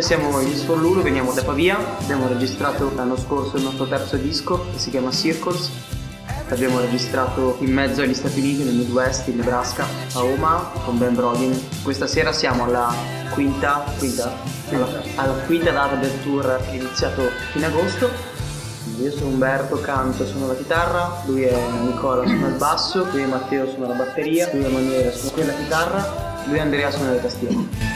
Siamo gli Sforluro, veniamo da Pavia, abbiamo registrato l'anno scorso il nostro terzo disco che si chiama Circles. L'abbiamo registrato in mezzo agli Stati Uniti, nel Midwest, in Nebraska, a Omaha, con Ben Brodin. Questa sera siamo alla quinta, quinta? Alla, alla quinta data del tour iniziato in agosto. Io sono Umberto, canto, suono la chitarra, lui è Nicola, suona il basso, lui è Matteo, suona la batteria, lui è Emanuele, suona quella chitarra, lui è Andrea, suona le tastiere.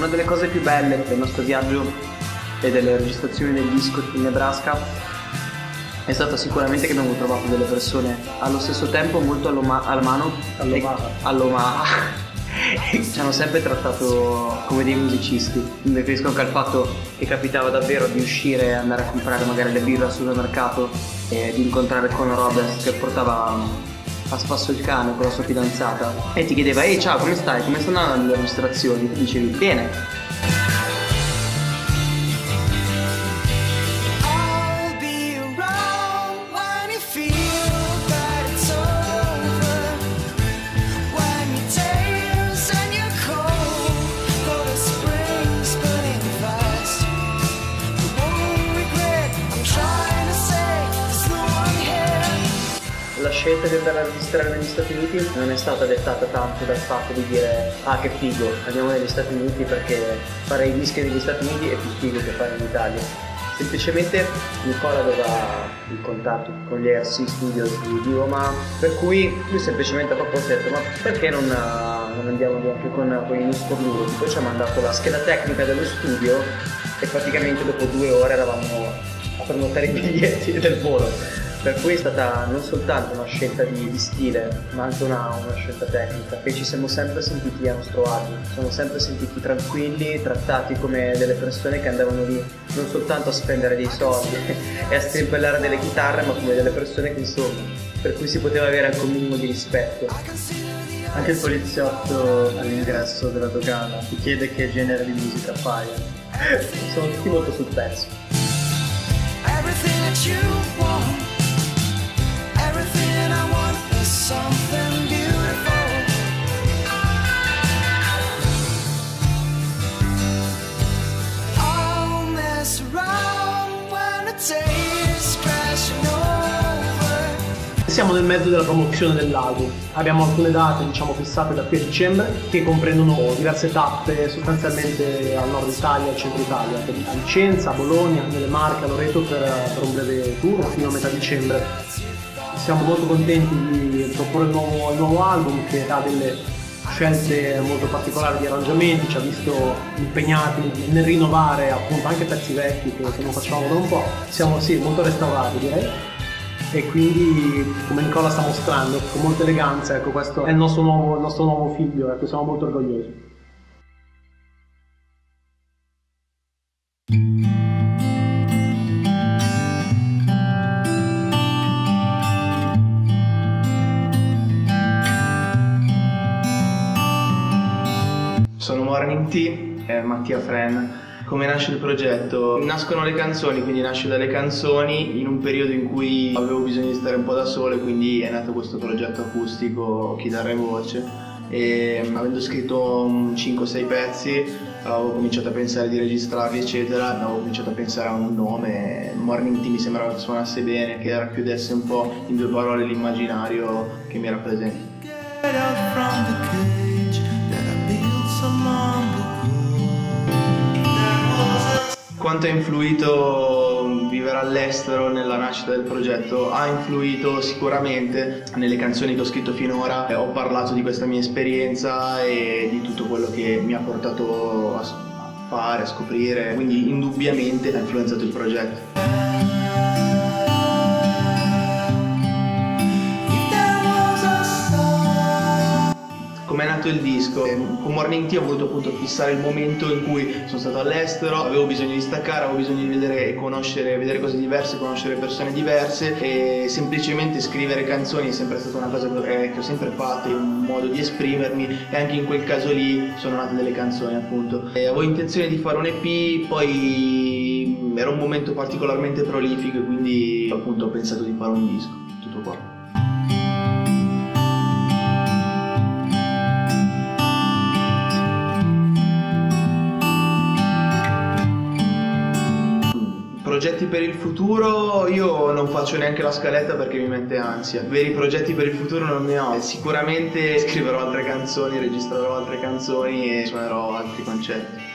Una delle cose più belle del nostro viaggio e delle registrazioni del disco in Nebraska è stata sicuramente che abbiamo trovato delle persone allo stesso tempo molto all'oma- alla mano All'Omaha. all'Omaha ci hanno sempre trattato come dei musicisti. Mi riferisco anche al fatto che capitava davvero di uscire e andare a comprare magari le birre al supermercato e di incontrare Conor Roberts che portava a spasso il cane con la sua fidanzata e ti chiedeva ehi ciao come stai? come stanno andando le registrazioni? E dicevi bene scelta di andare a registrare negli Stati Uniti non è stata dettata tanto dal fatto di dire ah che figo, andiamo negli Stati Uniti perché fare i dischi negli Stati Uniti è più figo che fare in Italia. Semplicemente Nicola aveva il contatto con gli RC Studios di, Roma, per cui lui semplicemente ha ha detto ma perché non, non andiamo anche con, con i News for Luro? Poi ci ha mandato la scheda tecnica dello studio e praticamente dopo due ore eravamo a prenotare i biglietti del volo. Per cui è stata non soltanto una scelta di, di stile, ma anche una, una scelta tecnica. E ci siamo sempre sentiti a nostro agio, ci siamo sempre sentiti tranquilli, trattati come delle persone che andavano lì non soltanto a spendere dei soldi e a strimpellare delle chitarre, ma come delle persone che insomma, per cui si poteva avere anche un minimo di rispetto. Anche il poliziotto all'ingresso della dogana ti chiede che genere di musica fai. Sono tutti molto sul pezzo. Everything that you Siamo nel mezzo della promozione dell'album. Abbiamo alcune date, diciamo, fissate da qui a dicembre che comprendono diverse tappe sostanzialmente al nord Italia e al centro Italia, a Vicenza, a Bologna, nelle Marche, a Loreto per, per un breve tour fino a metà dicembre. Siamo molto contenti di proporre il nuovo, il nuovo album che ha delle scelte molto particolari di arrangiamenti, ci ha visto impegnati nel rinnovare appunto anche pezzi vecchi che non facevamo da un po'. Siamo sì, molto restaurati direi e quindi come Nicola sta mostrando con molta eleganza ecco questo è il nostro nuovo, il nostro nuovo figlio ecco siamo molto orgogliosi Sono Morning Tea e Mattia Fren. Come nasce il progetto? Nascono le canzoni, quindi nasce dalle canzoni in un periodo in cui avevo bisogno di stare un po' da solo quindi è nato questo progetto acustico chitarra e voce. E mm, avendo scritto 5-6 pezzi avevo cominciato a pensare di registrarli eccetera. Avevo cominciato a pensare a un nome. Morning Tea mi sembrava che suonasse bene che racchiudesse un po' in due parole l'immaginario che mi rappresenta Get Quanto ha influito vivere all'estero nella nascita del progetto? Ha influito sicuramente nelle canzoni che ho scritto finora. Eh, Ho parlato di questa mia esperienza e di tutto quello che mi ha portato a fare, a scoprire, quindi indubbiamente ha influenzato il progetto. Com'è nato il disco? Eh, Con Morning Tea ho voluto appunto fissare il momento in cui sono stato all'estero, avevo bisogno di staccare, avevo bisogno di vedere e conoscere, vedere cose diverse, conoscere persone diverse e semplicemente scrivere canzoni è sempre stata una cosa che eh, che ho sempre fatto, è un modo di esprimermi e anche in quel caso lì sono nate delle canzoni appunto. E avevo intenzione di fare un EP, poi era un momento particolarmente prolifico e quindi appunto ho pensato di fare un disco, tutto qua. Progetti per il futuro io non faccio neanche la scaletta perché mi mette ansia. Veri progetti per il futuro non ne ho. Sicuramente scriverò altre canzoni, registrerò altre canzoni e suonerò altri concetti.